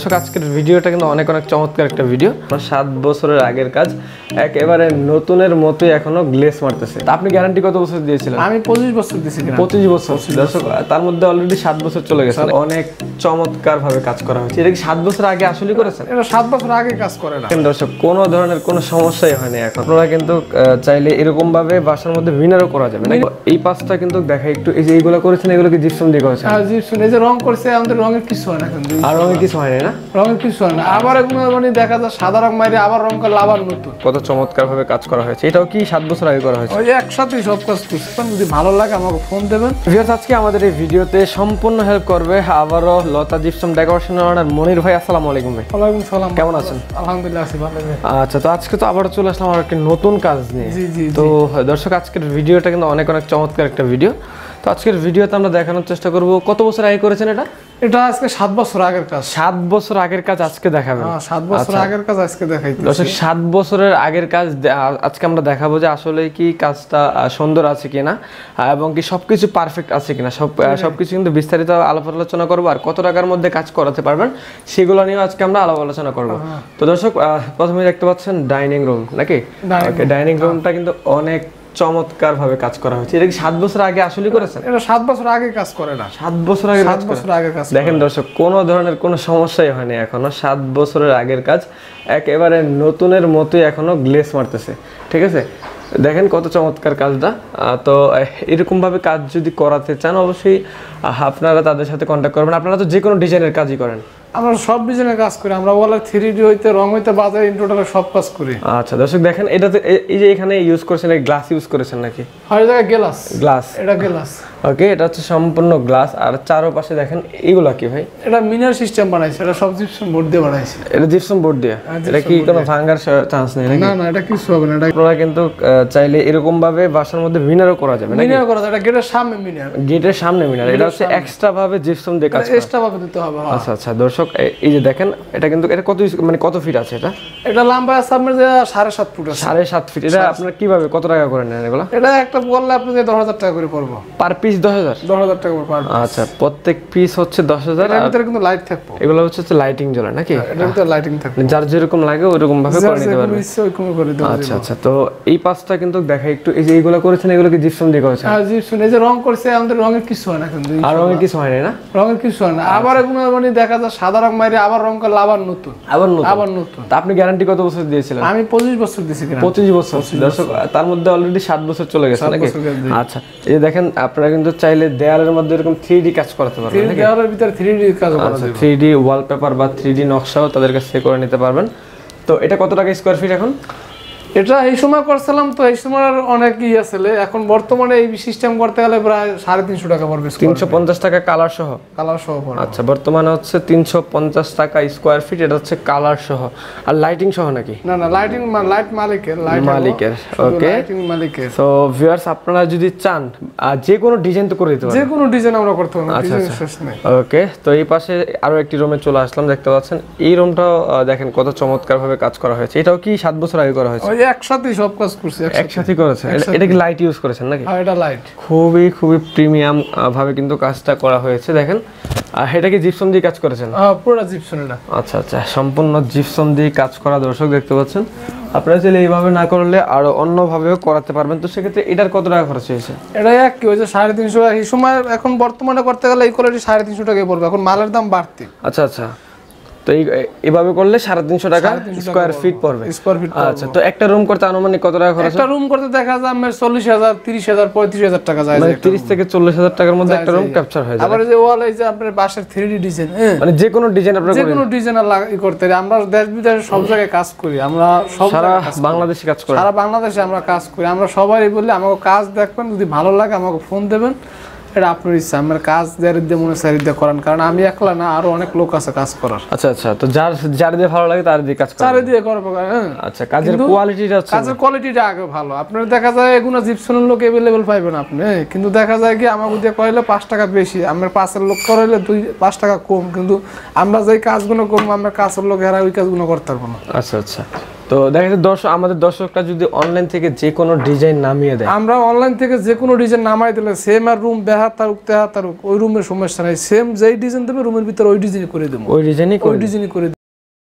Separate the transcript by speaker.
Speaker 1: দর্শক আজকের ভিডিওটা কিন্তু অনেক অনেক চমৎকার একটা ভিডিও। সাত বছরের আগের কাজ একেবারে নতুনের মতোই এখনও গ্লেস মারতেছে। আপনি গ্যারান্টি কত বছর দিয়েছিলেন?
Speaker 2: আমি পঁচিশ বছর কিনা
Speaker 1: পঁচিশ বছর। দর্শক তার মধ্যে অলরেডি সাত বছর চলে গেছে। অনেক চমৎকার ভাবে কাজ করা হয়েছে। এটা কি সাত বছর আগে আসলে করেছেন?
Speaker 2: এটা সাত বছর আগে কাজ করে না।
Speaker 1: দেখেন দর্শক কোনো ধরনের কোনো সমস্যাই হয়নি এখন। আপনারা কিন্তু আহ, চাইলে এরকম ভাবে বাসার মধ্যে ভিনারও করা যাবে। নাকি এই পাঁচটা কিন্তু দেখা একটু এই যে এইগুলো করেছেন এগুলো কি জিপসম দিয়ে করেছেন?
Speaker 2: আর যে শুনে যে রং করছে আমাদের রঙের কিছু হয় না কিন্তু
Speaker 1: আর রঙের কিছু হয় না
Speaker 2: রঙের কিছু হয় না। আবার এগুলো মানে দেখা যায় সাদা রং মারি আবার রং করলে আবার নতুন।
Speaker 1: কত চমৎকার ভাবে কাজ করা হয়েছে। এটাও কি সাত বছর আগে করা হয়েছে?
Speaker 2: ওই যে সব কাজ করছেন যদি ভালো লাগে আমাকে ফোন দেবেন।
Speaker 1: ভিউয়ার্স আজকে আমাদের এই ভিডিওতে সম্পূর্ণ হেল্প করবে আবারও লতা জিপসম ডেকোরেশন ওনার মনির ভাই। আসসালামু আলাইকুম ভাই।
Speaker 2: ওয়ালাইকুম সালাম।
Speaker 1: কেমন আছেন?
Speaker 2: আলহামদুলিল্লাহ আছি ভালো
Speaker 1: আচ্ছা তো আজকে তো আবার চলে আসলাম আর একটি নতুন কাজ নিয়ে।
Speaker 2: জি জি
Speaker 1: তো দর্শক আজকের ভিডিওটা কিন্তু অনেক অনেক চমৎকার একটা ভিডিও। তো আজকের ভিডিওতে আমরা দেখানোর চেষ্টা করব কত বছর আগে করেছেন এটা?
Speaker 2: এটা আজকে সাত বছর আগের কাজ।
Speaker 1: সাত বছর আগের কাজ আজকে দেখাবেন।
Speaker 2: হ্যাঁ, সাত বছর আগের কাজ আজকে দেখাই
Speaker 1: দর্শক সাত বছরের আগের কাজ আজকে আমরা দেখাবো যে আসলে কি কাজটা সুন্দর আছে কিনা এবং কি সবকিছু পারফেক্ট আছে কিনা। সব সবকিছু কিন্তু বিস্তারিত আলাপ আলোচনা করব আর কত টাকার মধ্যে কাজ করাতে পারবেন সেগুলো নিয়ে আজকে আমরা আলাপ আলোচনা করব। তো দর্শক প্রথমে দেখতে পাচ্ছেন ডাইনিং রুম নাকি? ডাইনিং রুমটা কিন্তু অনেক চমৎকার ভাবে কাজ করা হয়েছে। এটা কি সাত বছর আগে আসলে করেছেন?
Speaker 2: এটা সাত বছর আগে কাজ করে না।
Speaker 1: সাত বছর আগে
Speaker 2: সাত বছর আগে কাজ
Speaker 1: দেখেন দর্শক কোনো ধরনের কোনো সমস্যাই হয়নি এখনও। সাত বছরের আগের কাজ একেবারে নতুনের মতোই এখনও গ্লেস মারতেছে। ঠিক আছে? দেখেন কত চমৎকার কাজটা। তো এরকমভাবে কাজ যদি করাতে চান অবশ্যই আপনারা তাদের সাথে কন্ট্যাক্ট করবেন। আপনারা তো যে কোনো ডিজাইনের কাজই করেন।
Speaker 2: আমরা সব ডিজাইনের কাজ করি আমরা বলে থ্রি ডি হইতে রং হইতে বাজার ইন টোটাল সব কাজ করি।
Speaker 1: আচ্ছা দর্শক দেখেন এটাতে এ- এই যে এখানে ইউজ করেছেন গ্লাস ইউজ করেছেন নাকি?
Speaker 2: হয় জায়গায় গেলাস
Speaker 1: গ্লাস
Speaker 2: এটা গেলাস
Speaker 1: ওকে এটা হচ্ছে সম্পূর্ণ গ্লাস আর চারোপাশে দেখেন এগুলা কি ভাই?
Speaker 2: এটা মিনার সিস্টেম বানাইছে এটা সব জিপসন বোর্ড দিয়ে বানাইছে।
Speaker 1: এটা জিপসম বোর্ড দিয়ে? এটা কি কোনো ভাঙ্গার চান্স নেই নাকি?
Speaker 2: না না এটা কিছু হবে না এটা
Speaker 1: আপনারা কিন্তু চাইলে এরকম ভাবে বাসার মধ্যে ভিনারও করা যাবে নাকি?
Speaker 2: মিনার করা যায়, এটা গেটের সামনে মিনার
Speaker 1: গেটের সামনে মিনার এটা হচ্ছে এক্সট্রা ভাবে জিপসম দিয়ে কাজ
Speaker 2: এক্সট্রা ভাবে দিতে হবে হ্যাঁ।
Speaker 1: আচ্ছা আচ্ছা দর্শক এ- এই যে দেখেন এটা কিন্তু এটা কত মানে কত ফিট আছে এটা?
Speaker 2: এটা লম্বা আছে আপনার সাড়ে সাত ফুট আছে।
Speaker 1: সাড়ে সাত ফিট এটা আপনার কীভাবে কত টাকা করে নেন এগুলো?
Speaker 2: এটা একটা বললে আপনি দশ হাজার টাকা করে পড়ব।
Speaker 1: পার পিস দশ হাজার?
Speaker 2: দশ হাজার টাকা করে
Speaker 1: আচ্ছা প্রত্যেক পিস হচ্ছে দশ হাজার
Speaker 2: ভিতরে কিন্তু লাইট থাকব।
Speaker 1: এগুলো হচ্ছে লাইটিং জ্বলে নাকি?
Speaker 2: এটার ভিতরে লাইটিং থাকবে।
Speaker 1: মানে যার যেরকম লাগে ওইরকম ভাবে করে নিতে পারবে
Speaker 2: ওইরকম করে দেবো
Speaker 1: আচ্ছা আচ্ছা তো এই পাঁচটা কিন্তু দেখা একটু এই যে এইগুলো করেছেন এগুলো কি জিপসম দিয়ে করেছেন?
Speaker 2: আর যে এই যে রং করছে আমাদের রঙের কিছু হয় না কিন্তু
Speaker 1: আর অনেক কিছু হয় না?
Speaker 2: রঙের কিছু হয় না। আবার এগুলো মানে দেখা যায় সাদা রং মারি আবার রং করলে আবার নতুন।
Speaker 1: আবার নতুন?
Speaker 2: আবার নতুন।
Speaker 1: তা আপনি গ্যারান্টি কত বছর দিয়েছিলেন?
Speaker 2: আমি পঁচিশ বছর দিছি কিনা
Speaker 1: পঁচিশ বছর। দর্শক তার মধ্যে অলরেডি সাত বছর চলে গেছে নাকি? আচ্ছা এই দেখেন আপনারা কিন্তু চাইলে দেয়ালের মধ্যে এরকম থ্রি কাজ করাতে পারবেন
Speaker 2: থ্রি দেওয়ালের ভিতরে থ্রি ডি কাজ করা
Speaker 1: আচ্ছা থ্রি ডি ওয়ালপেপার বা থ্রি ডি নকশাও তাদের কাছে করে নিতে পারবেন। তো এটা কত টাকা স্কোয়ার ফিট এখন?
Speaker 2: এটা এই সময় করছিলাম তো এই সময় অনেক ই আসলে এখন বর্তমানে এই সিস্টেম করতে গেলে প্রায় সাড়ে তিনশো টাকা পড়বে
Speaker 1: তিনশো পঞ্চাশ টাকা কালার সহ?
Speaker 2: কালার সহ
Speaker 1: আচ্ছা বর্তমানে হচ্ছে তিনশো পঞ্চাশ টাকা স্কোয়ার ফিট এটা হচ্ছে কালার সহ। আর লাইটিং সহ নাকি?
Speaker 2: না না লাইটিং লাইট মালিকের লাইট
Speaker 1: মালিকের ওকে
Speaker 2: লাইটিং মালিকের।
Speaker 1: তো ভিউয়ার্স আপনারা যদি চান আহ, যে কোনো ডিজাইন তো করে দিতে পারেন
Speaker 2: যে কোনো ডিজাইন আমরা করতে পারব
Speaker 1: আচ্ছা,
Speaker 2: ডিজাইন
Speaker 1: আচ্ছা। ওকে তো এই পাশে আরও একটি রুমে চলে আসলাম দেখতে পাচ্ছেন। এই রুমটাও দেখেন কত চমৎকার ভাবে কাজ করা হয়েছে। এটাও কি সাত বছর আগে করা হয়েছে?
Speaker 2: ওই একসাথেই সব কাজ করছি একসাথে।
Speaker 1: একসাথে করেছে এটা- কি লাইট ইউজ করেছেন নাকি?
Speaker 2: আর এটা লাইট
Speaker 1: খুবই খুবই প্রিমিয়াম ভাবে কিন্তু কাজটা করা হয়েছে দেখেন। আর এটা কি জিপসম দিয়ে কাজ করেছেন?
Speaker 2: হ্যাঁ পুরোটা জিপসন এটা
Speaker 1: আচ্ছা আচ্ছা সম্পূর্ণ জিপসম দিয়ে কাজ করা দর্শক দেখতে পাচ্ছেন। আপনারা চাইলে এইভাবে না করলে আরও অন্যভাবেও করাতে পারবেন। তো সেক্ষেত্রে এটার কত টাকা খরচ হয়েছে?
Speaker 2: এটা এক কি হয়েছে সাড়ে তিনশো এই সময় এখন বর্তমানে করতে গেলে এই কোয়ালিটি সাড়ে তিনশো টাকায় পড়বে। এখন মালের দাম বাড়তি।
Speaker 1: আচ্ছা আচ্ছা। তো এই এভাবে করলে সাড়ে তিনশো টাকা স্কোয়ার ফিট পড়বে।
Speaker 2: স্কোয়ার ফিট
Speaker 1: আচ্ছা তো একটা রুম করতে আনুমানিক কত টাকা খরচ
Speaker 2: একটা রুম করতে দেখা যায় আমার চল্লিশ হাজার তিরিশ হাজার পঁয়ত্রিশ হাজার টাকা যায়
Speaker 1: মানে তিরিশ থেকে চল্লিশ হাজার টাকার মধ্যে একটা রুম ক্যাপচার হয়ে
Speaker 2: আবার যে ওয়াল এই যে আপনার বাসার থ্রি ডি ডিজাইন
Speaker 1: মানে যে কোনো ডিজাইন আপনারা
Speaker 2: যে কোনো ডিজাইন করতে আমরা দেশ বিদেশে সব জায়গায় কাজ করি। আমরা সব
Speaker 1: সারা
Speaker 2: জায়গায় কাজ করি।
Speaker 1: বাংলাদেশে
Speaker 2: সারা বাংলাদেশে আমরা কাজ করি। আমরা সবাই বললে আমাকে কাজ দেখবেন যদি ভালো লাগে আমাকে ফোন দেবেন। এটা আপনার ইচ্ছা আমার কাজ যার দিয়ে মনে সারি দিয়ে করান কারণ আমি একলা না আরও অনেক লোক আছে কাজ করার।
Speaker 1: আচ্ছা আচ্ছা তো যার যার দিয়ে ভালো লাগে তার দিয়ে কাজ করে
Speaker 2: চারি দিয়ে করব হ্যাঁ।
Speaker 1: আচ্ছা কাজের কোয়ালিটিটা
Speaker 2: কাজের কোয়ালিটিটা আগে ভালো। আপনার দেখা যায় এগুলো জিপসনের লোক এভেলেবেল পাইবেন আপনি হ্যাঁ? কিন্তু দেখা যায় কি আমাকে দিয়ে কইলে পাঁচ টাকা বেশি আমার পাঁচের লোক করাইলে দুই পাঁচ টাকা কম। কিন্তু আমরা যেই কাজগুলো করব আমরা কাজের লোক এরা ওই কাজগুলো করতে পারব না।
Speaker 1: আচ্ছা আচ্ছা। তো দেখা যাচ্ছে দর্শক আমাদের দর্শকরা যদি অনলাইন থেকে যে কোনো ডিজাইন নামিয়ে দেয়।
Speaker 2: আমরা অনলাইন থেকে যে কোনো ডিজাইন নামাই দিলে সেম আর রুম বেহা তারুক তেহা তারুক ওই রুমের সমস্যা নাই। সেম যেই ডিজাইন দেবে রুমের ভিতরে ওই ডিজাইন করে দেবো।
Speaker 1: ওই ডিজাইনই
Speaker 2: ওই ডিজাইনই করে